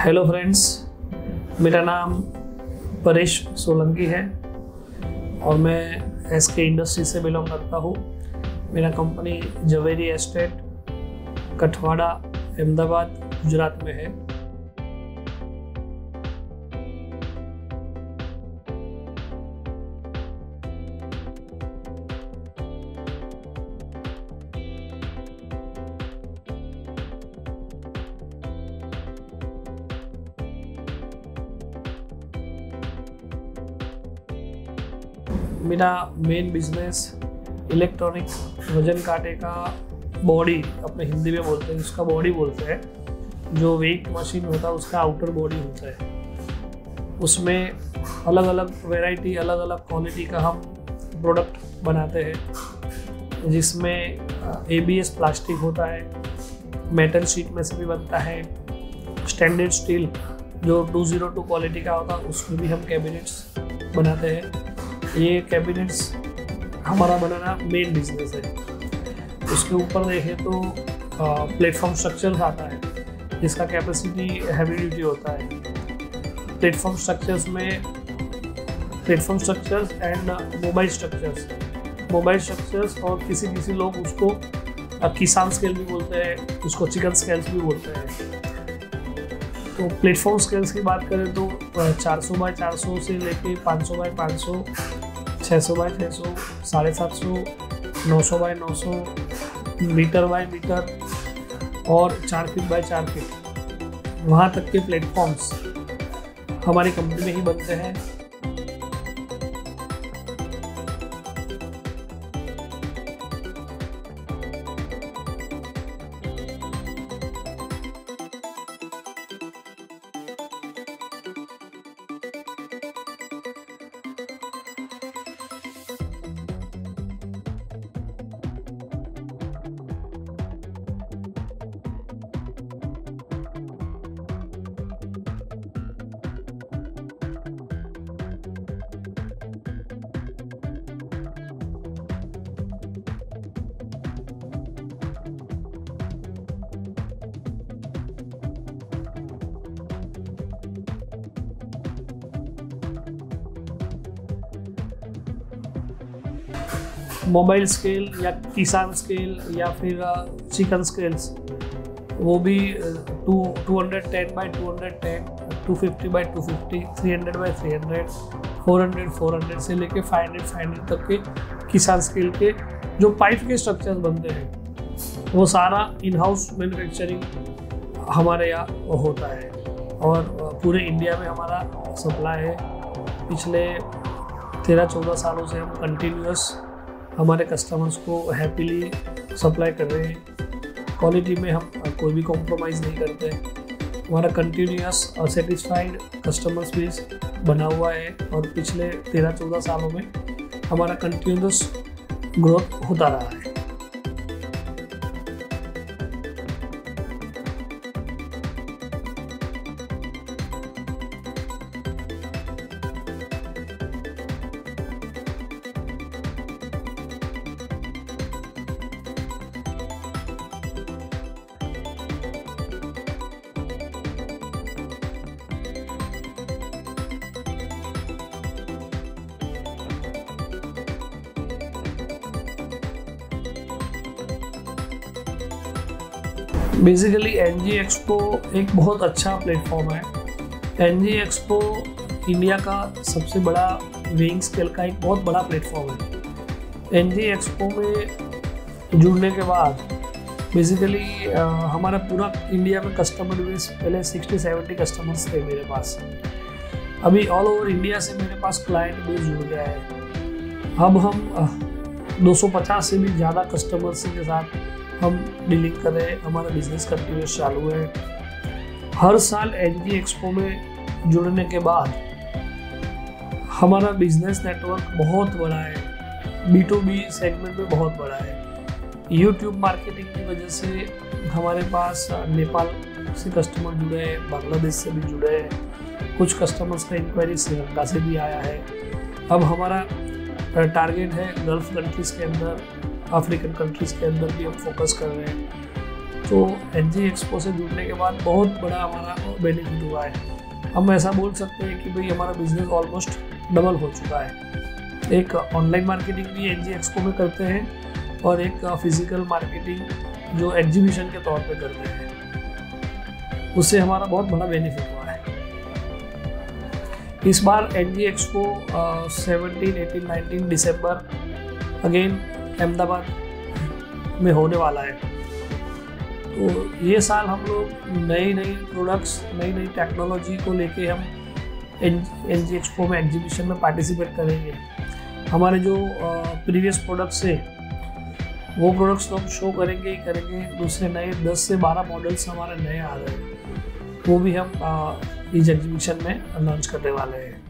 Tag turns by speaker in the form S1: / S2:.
S1: Hello friends, मेरा नाम परेश सोलंकी है और मैं एस के इंडस्ट्री से बिलोंग करता हूँ। मेरा कंपनी जवेरी एस्टेट, कठवाड़ा, अहमदाबाद, गुजरात में है। मेरा मेन बिज़नेस इलेक्ट्रॉनिक वज़न काटे का बॉडी अपने हिंदी में बोलते हैं, उसका बॉडी बोलते हैं। जो वेट मशीन होता है, उसका आउटर बॉडी होता है। उसमें अलग अलग वैरायटी अलग अलग क्वालिटी का हम प्रोडक्ट बनाते हैं। जिसमें ए बी एस प्लास्टिक होता है मेटल शीट में से भी बनता है स्टैंडर्ड स्टील जो 202 क्वालिटी का होता है, उसमें भी हम कैबिनेट्स बनाते हैं। ये कैबिनेट्स हमारा बनाना मेन बिज़नेस है। उसके ऊपर देखें तो प्लेटफॉर्म स्ट्रक्चर आता है, जिसका कैपेसिटी हैवी ड्यूटी होता है। प्लेटफॉर्म स्ट्रक्चर्स में platform structures and mobile structures mobile structures और किसी किसी लोग उसको किसान स्केल भी बोलते हैं, उसको चिकन स्केल्स भी बोलते हैं। तो प्लेटफॉर्म स्केल्स की बात करें तो 400 बाय 400 से लेके 500 बाय 500 600 बाय 600 साढ़े सात सौ, नौ सौ बाय नौ सौ, मीटर बाय मीटर और चार फीट बाय चार फीट, वहाँ तक के प्लेटफॉर्म्स हमारी कंपनी में ही बनते हैं। मोबाइल स्केल या किसान स्केल या फिर चिकन स्केल्स वो भी two two hundred ten by two hundred ten two fifty by two fifty three hundred by three hundred four hundred four hundred से लेके फाइव हंड्रेड फाइव हंड्रेड तक के किसान स्केल के जो पाइप के स्ट्रक्चर्स बनते हैं, वो सारा इन हाउस मैन्युफैक्चरिंग हमारे यहाँ होता है। और पूरे इंडिया में हमारा सप्लाई है। पिछले तेरह, चौदह सालों से हम कंटिन्यूस हमारे कस्टमर्स को हैप्पीली सप्लाई कर रहे हैं। क्वालिटी में हम कोई भी कॉम्प्रोमाइज़ नहीं करते हैं। हमारा कंटिन्यूस और सेटिस्फाइड कस्टमर्स बेस बना हुआ है और पिछले तेरह चौदह सालों में हमारा कंटिन्यूस ग्रोथ होता रहा है। बेसिकली एन जी एक्सपो एक बहुत अच्छा प्लेटफॉर्म है। एन जी एक्सपो इंडिया का सबसे बड़ा वेइंग स्केल का एक बहुत बड़ा प्लेटफॉर्म है। एन जी एक्सपो में जुड़ने के बाद बेसिकली हमारा पूरा इंडिया में कस्टमर बेस पहले सिक्सटी सेवेंटी कस्टमर्स थे मेरे पास। अभी ऑल ओवर इंडिया से मेरे पास क्लाइंट बेस जुड़ गया है। अब हम 250 से भी ज़्यादा कस्टमर्स के साथ हम डीलिंग कर रहे हैं, हमारा बिज़नेस कंटिन्यूस चालू है। हर साल एन एक्सपो में जुड़ने के बाद हमारा बिज़नेस नेटवर्क बहुत बड़ा है। बी टू बी सेगमेंट में बहुत बड़ा है। यूट्यूब मार्केटिंग की वजह से हमारे पास नेपाल से कस्टमर जुड़े हैं, बांग्लादेश से भी जुड़े हैं। कुछ कस्टमर्स का इंक्वायरी श्रीलंका से भी आया है। अब हमारा टारगेट है गल्फ कंट्रीज़ के अंदर। अफ्रीकन कंट्रीज़ के अंदर भी हम फोकस कर रहे हैं। तो एन जी एक्सपो से जुड़ने के बाद बहुत बड़ा हमारा बेनिफिट हुआ है। हम ऐसा बोल सकते हैं कि भाई हमारा बिज़नेस ऑलमोस्ट डबल हो चुका है। एक ऑनलाइन मार्केटिंग भी एन जी एक्सपो में करते हैं और एक फ़िज़िकल मार्केटिंग जो एग्जीबिशन के तौर पे करते हैं। उससे हमारा बहुत बड़ा बेनिफिट हुआ है। इस बार N G expo seventeen eighteen nineteen दिसंबर अगेन अहमदाबाद में होने वाला है। तो ये साल हम लोग नई नई प्रोडक्ट्स नई नई टेक्नोलॉजी को लेके हम एन जी एक्सपो में एग्जीबिशन में पार्टिसिपेट करेंगे। हमारे जो प्रीवियस प्रोडक्ट्स है, वो प्रोडक्ट्स तो हम शो करेंगे ही करेंगे, दूसरे नए 10 से 12 मॉडल्स हमारे नए आ रहे हैं। वो भी हम इस एग्जीबिशन में लॉन्च करने वाले हैं।